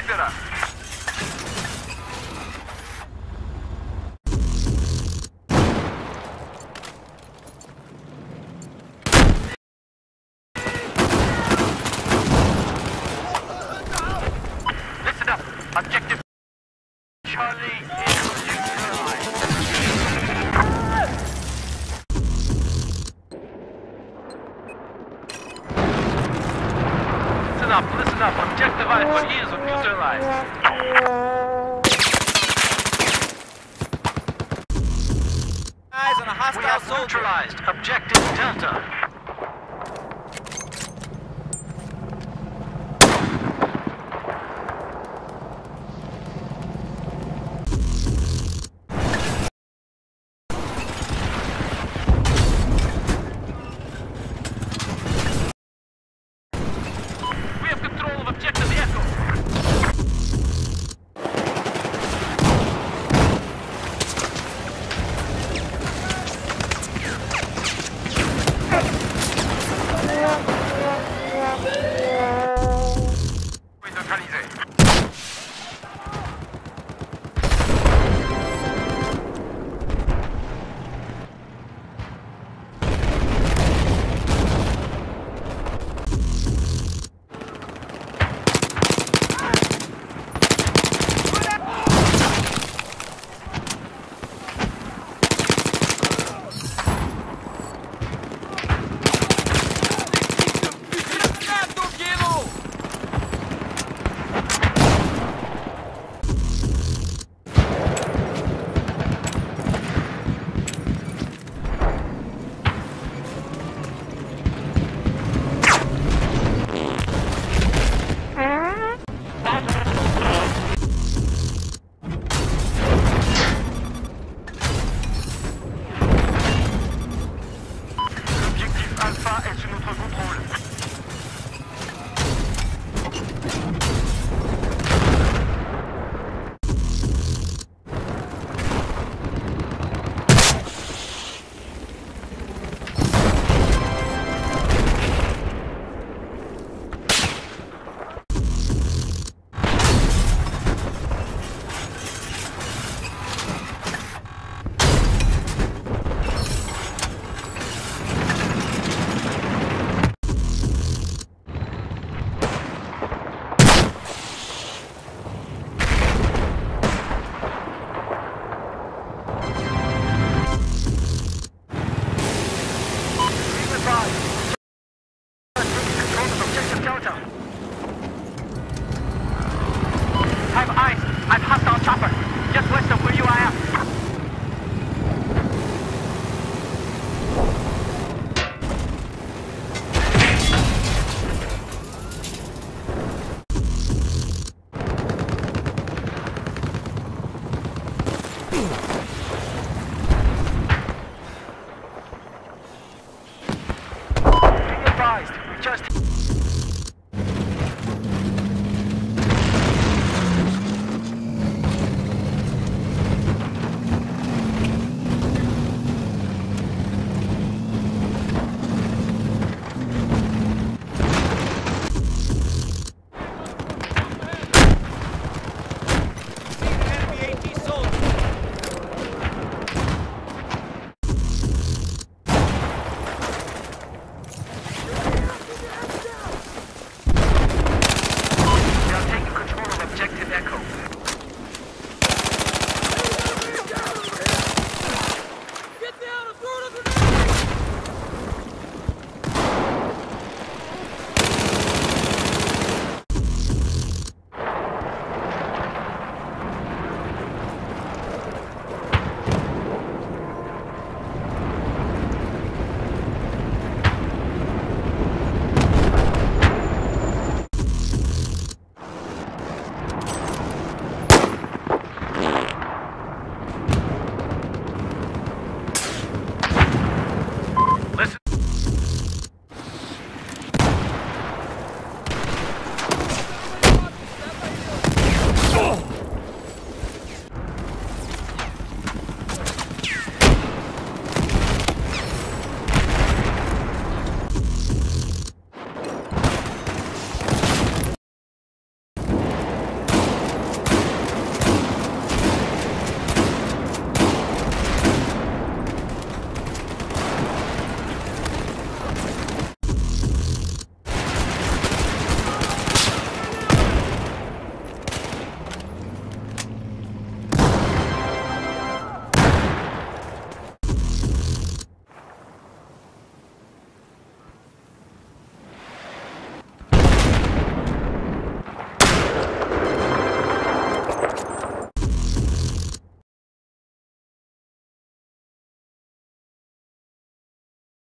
снайпера! Advised, but he is neutralized. Eyes on a We hostile have soldier. neutralized objective Delta. Control of objective Echo. Yeah. advised, we just...